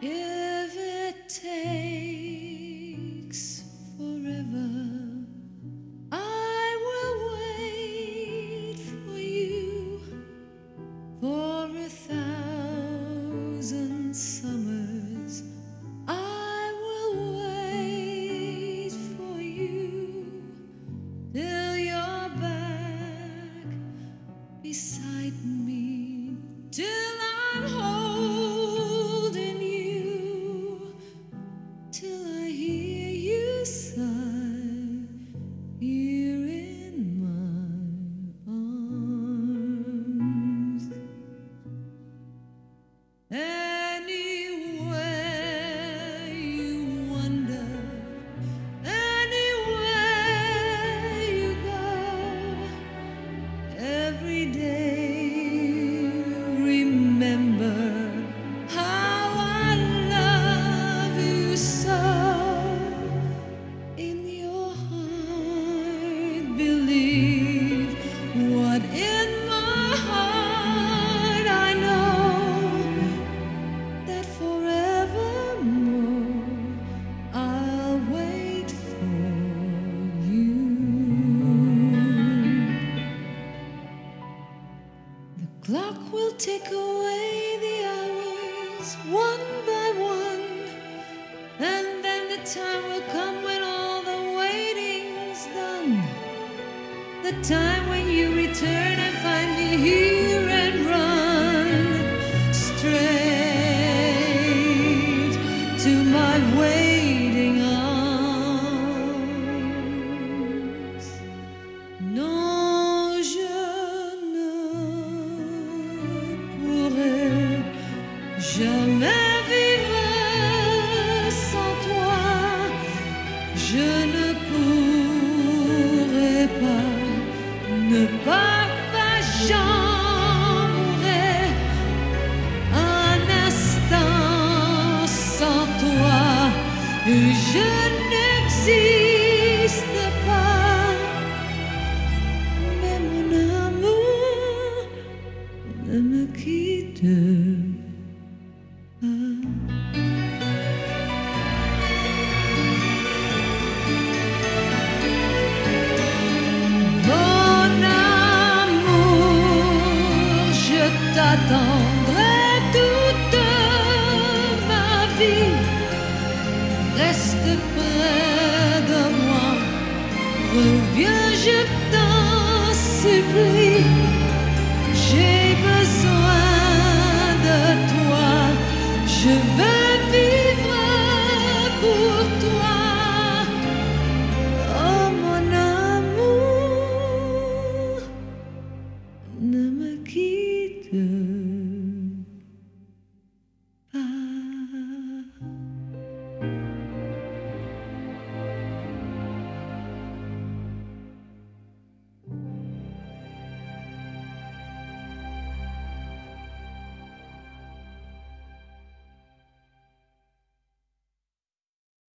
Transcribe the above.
if it takes. Tick away the hours one by one, and then the time will come when all the waiting's done. The time when you return and find me here jamais vivre sans toi. Je ne pourrai pas ne pas, mourrai un instant sans toi. Je n'existe pas. Mais mon amour ne me quitte t'attendrai toute ma vie. Reste près de moi, reviens, je t'en supplie.